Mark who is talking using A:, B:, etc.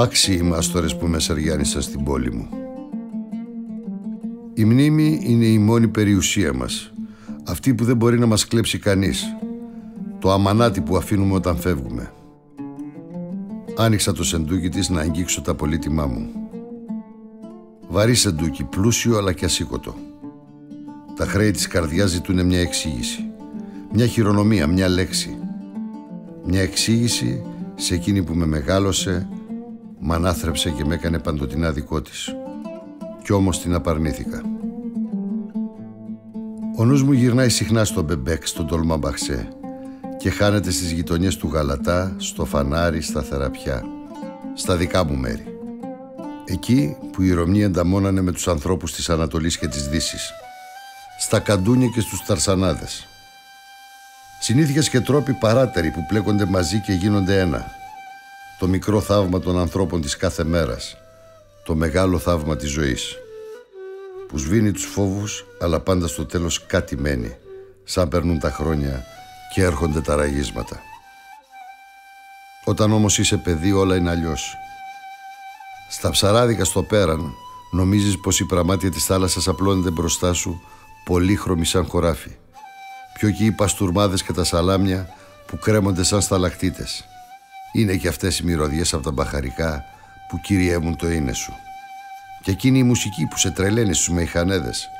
A: Άξιοι οι μάστορες που με σαριάνισαν στην πόλη μου. Η μνήμη είναι η μόνη περιουσία μας. Αυτή που δεν μπορεί να μας κλέψει κανείς. Το αμανάτι που αφήνουμε όταν φεύγουμε. Άνοιξα το σεντούκι της να αγγίξω τα πολύτιμά μου. Βαρύ σεντούκι, πλούσιο αλλά και ασήκωτο. Τα χρέη της καρδιάς ζητούν μια εξήγηση. Μια χειρονομία, μια λέξη. Μια εξήγηση σε εκείνη που με μεγάλωσε, μ' ανάθρεψε και με έκανε παντοτινά δικό της. Κι όμως την απαρνήθηκα. Ο νους μου γυρνάει συχνά στο Μπεμπέκ, στον Ντολμά Μπαχτσέ και χάνεται στις γειτονιές του Γαλατά, στο Φανάρι, στα Θεραπειά, στα δικά μου μέρη. Εκεί που οι Ρωμιοί ανταμώνανε με τους ανθρώπους της Ανατολής και της Δύσης. Στα καντούνια και στους ταρσανάδες. Συνήθειες και τρόποι παράτεροι που πλέκονται μαζί και γίνονται ένα. Το μικρό θαύμα των ανθρώπων της κάθε μέρας. Το μεγάλο θαύμα της ζωής. Που σβήνει τους φόβους, αλλά πάντα στο τέλος κάτι μένει. Σαν περνούν τα χρόνια και έρχονται τα ραγίσματα. Όταν όμως είσαι παιδί όλα είναι αλλιώς. Στα ψαράδικα στο πέραν νομίζεις πως η πραμάτια της θάλασσας απλώνεται μπροστά σου πολύχρωμη σαν χωράφι. Πιο εκεί οι παστουρμάδες και τα σαλάμια που κρέμονται σαν σταλακτήτες. Είναι και αυτές οι μυρωδιές από τα μπαχαρικά που κυριεύουν το είναι σου. Και εκείνη η μουσική που σε τρελαίνει στους μεϊχανέδες